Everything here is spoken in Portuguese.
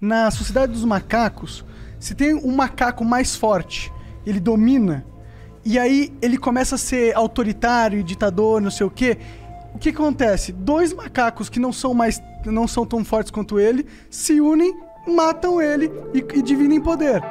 Na sociedade dos macacos, se tem um macaco mais forte, ele domina, e aí ele começa a ser autoritário, ditador, não sei o quê. O que acontece? Dois macacos que não são mais não são tão fortes quanto ele se unem, matam ele e, e dividem poder.